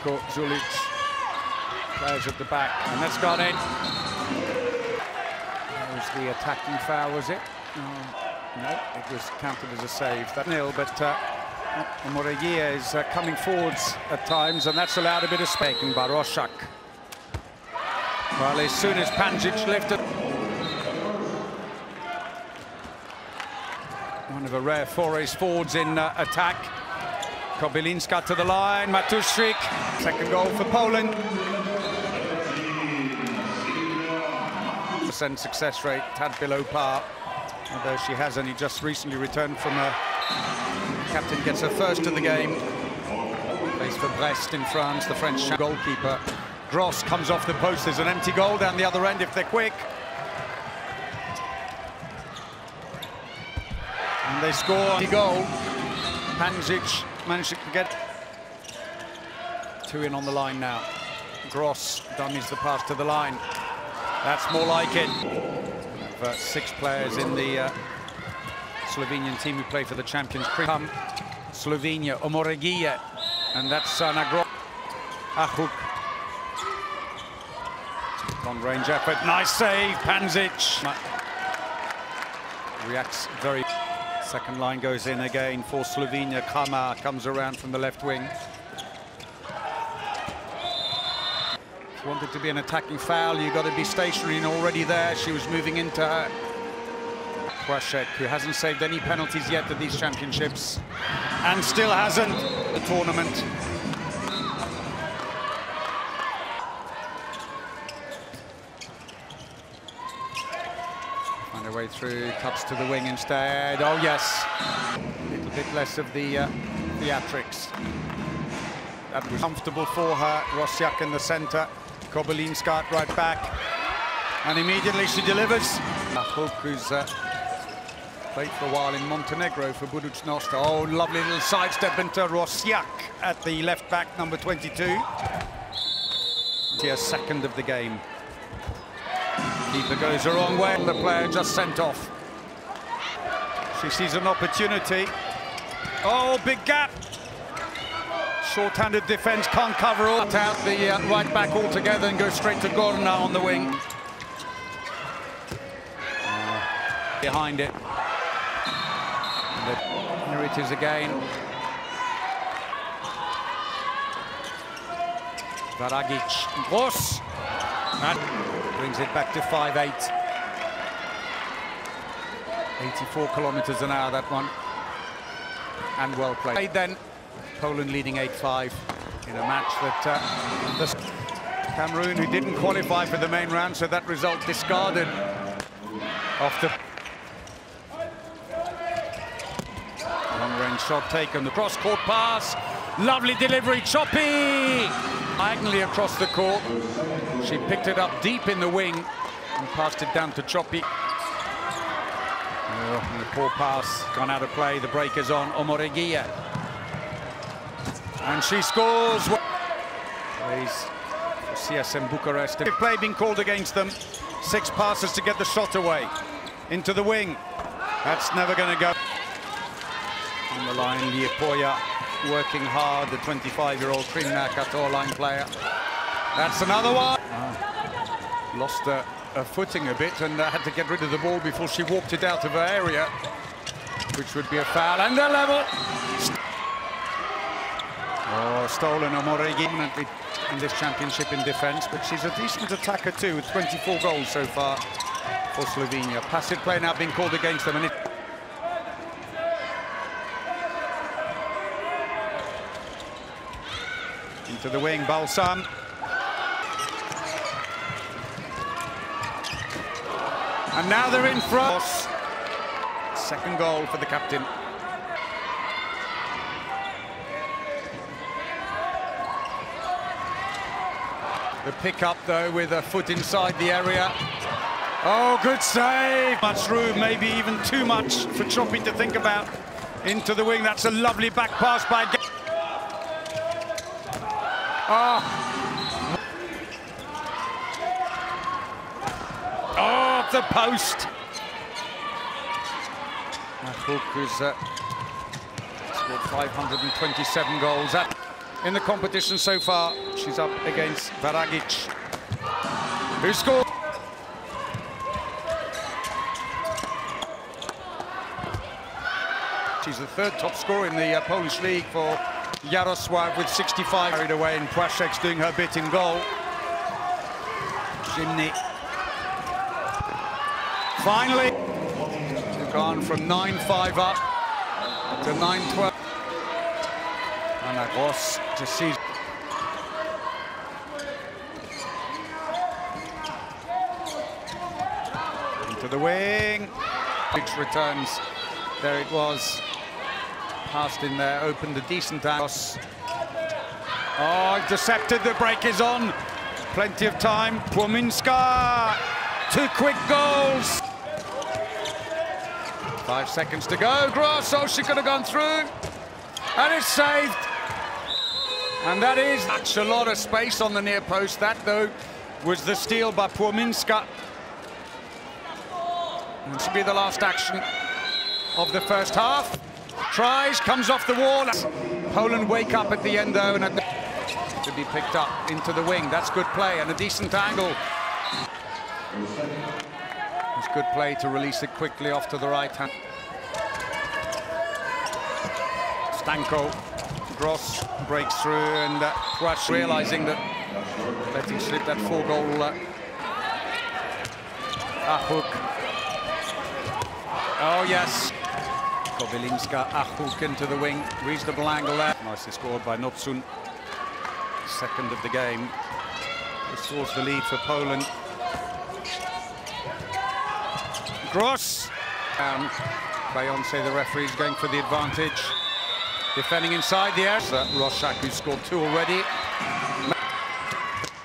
Veljko, Zulic, players at the back, and that's gone in. That was the attacking foul, was it? No, it was counted as a save. That nil, but uh, is uh, coming forwards at times, and that's allowed a bit of space by Rosiak. Well, as soon as Pandžić lifted, one of the rare forays forwards in uh, attack. Kobylinska to the line, Matuszczyk, second goal for Poland. Percent success rate, tad below par, although she has only just recently returned from a captain gets her first of the game. Plays for Brest in France, the French goalkeeper. Gros comes off the post, there's an empty goal down the other end if they're quick. And they score the goal. Pandžić managed to get two in on the line now. Gros dummies the pass to the line. That's more like it. Six players in the uh, Slovenian team who play for the Champions Come Slovenia, Omoregie, and that's uh, Nagro Ahuk. Long range effort, nice save, Pandžić. Reacts very Second line goes in again for Slovenia. Kama comes around from the left wing. You wanted to be an attacking foul, you've got to be stationary and already there. She was moving into her. Kwasek, who hasn't saved any penalties yet at these championships, and still hasn't the tournament. Find her way through, cuts to the wing instead. Oh, yes. A little bit less of the uh, theatrics. That was comfortable for her. Rosiak in the centre. Kobylinska right back. And immediately she delivers. Hook, who's uh, played for a while in Montenegro for Budućnost. Oh, lovely little sidestep into Rosiak at the left back, number 22. Her second of the game. Keeper goes the wrong way, the player just sent off. She sees an opportunity. Oh, big gap. Short-handed defence, can't cover all. Out the uh, right back altogether and go straight to Gorna on the wing. Uh, behind it. And it is again. Varagic. Gros. Brings it back to 5-8. 84 kilometers an hour, that one. And well played. Played then Poland leading 8-5 in a match that uh, the Cameroon, who didn't qualify for the main round, so that result discarded after long-range shot taken, the cross-court pass, lovely delivery, choppy, diagonally across the court. She picked it up deep in the wing and passed it down to Choppy. Oh, the poor pass gone out of play. The break is on Omoregie. And she scores. CSM Bucharest. The play being called against them. Six passes to get the shot away. Into the wing. That's never going to go. On the line, Ljepoja working hard, the 25-year-old Krimna line player. That's another one. Ah. Lost a, a, footing a bit and uh, had to get rid of the ball before she walked it out of her area, which would be a foul. And a level. Oh, stolen Omoregie in this championship in defence, but she's a decent attacker too, with 24 goals so far for Slovenia. Passive play now being called against them, and it into the wing, Balsam. And now they're in front. Second goal for the captain. The pick-up, though, with a foot inside the area. Oh, good save. Much room, maybe even too much for Choppy to think about. Into the wing, that's a lovely back pass by... Oh, Oh, the post. Hook has uh, scored 527 goals. That in the competition so far. She's up against Varagic, who scored. She's the third top scorer in the uh, Polish league for Jarosław with 65 carried away and Płaczek's doing her bit in goal. Zimny. Finally, gone from 9-5 up to 9-12. Ana Gros just sees into the wing. Biggs returns. There it was. Passed in there, opened a decent house. Oh, intercepted, the break is on. Plenty of time. Płomińska, two quick goals. Five seconds to go. Gros, oh, she could have gone through. And it's saved. And that is that's a lot of space on the near post. That, though, was the steal by Płomińska. This will be the last action of the first half. Tries, comes off the wall. Poland wake up at the end, though, and to be picked up into the wing. That's good play and a decent angle. It's good play to release it quickly off to the right hand. Stanko, Gros breaks through and uh, Płasz realizing that letting slip that four goal uh, Achruk. Oh yes, Kobylinska, Achruk into the wing, reasonable angle there. Nicely scored by Nopsun second of the game. Restores the lead for Poland. Gros. Um, Beyonce, the referee, is going for the advantage. Defending inside the air. Uh, Rosiak, who scored two already.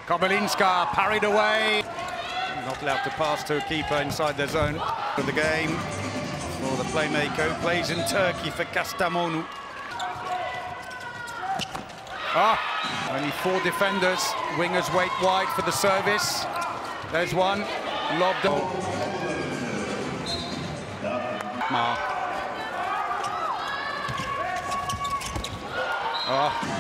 Kobylinska parried away. Not allowed to pass to a keeper inside their zone for the game. Playmaker plays in Turkey for Kastamonu. Ah, only four defenders. Wingers wait wide for the service. There's one. Lobbed up. Ma. Oh.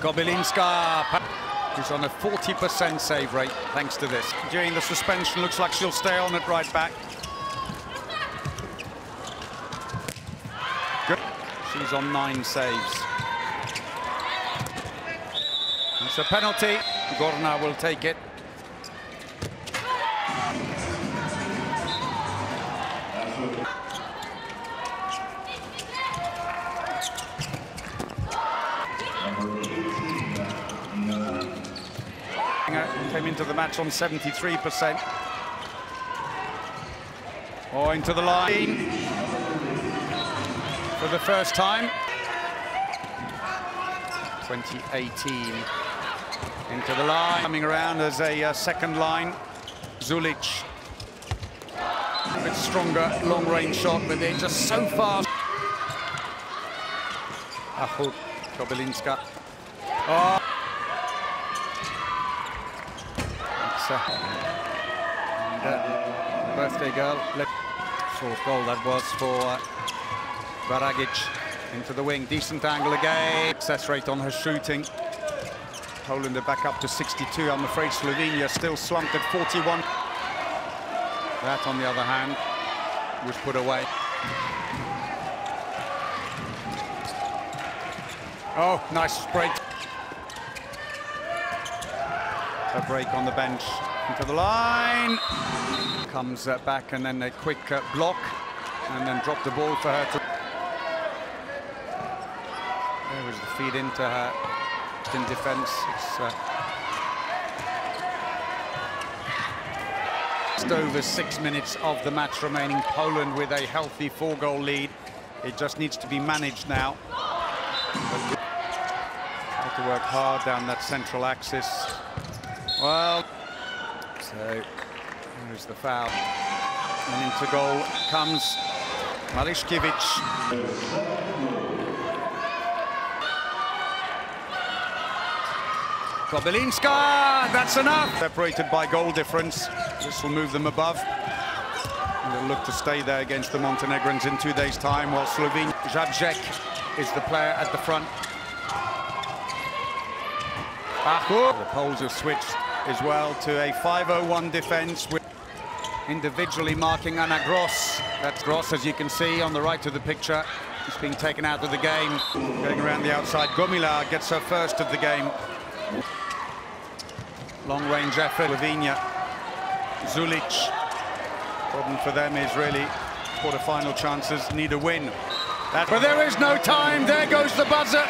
Kobylinska who's on a 40% save rate thanks to this. During the suspension, looks like she'll stay on at right back. She's on nine saves. It's a penalty. Gorna will take it. Came into the match on 73%. Oh, into the line for the first time. 2018 into the line, coming around as a uh, second line. Zulic, a bit stronger long-range shot, but they're just so fast. Achruk, Kobylinska. Oh. And, uh, birthday girl. Fourth goal that was for Varagic into the wing, decent angle again. Success rate on her shooting. Poland are back up to 62. I'm afraid Slovenia still slumped at 41. That, on the other hand, was put away. Oh, nice break. A break on the bench into the line. Comes uh, back and then a quick uh, block and then drop the ball for her to... There was the feed into her in defence. Uh, just over six minutes of the match remaining. Poland with a healthy four-goal lead. It just needs to be managed now. Have to work hard down that central axis. Well, so there's the foul. And into goal comes Maliszkiewicz. Kobylinska, that's enough. Separated by goal difference. This will move them above. They'll look to stay there against the Montenegrins in two days' time, while Slovenia, Žabjek is the player at the front. Ahu. The Poles have switched as well to a 5-0-1 defence with individually marking Ana Gros. That's Gros, as you can see on the right of the picture. He's being taken out of the game. Going around the outside, Gomila gets her first of the game. Long-range effort, Lavinia. Zulic. Problem for them is really quarter-final chances need a win. That, but there is no time. There goes the buzzer.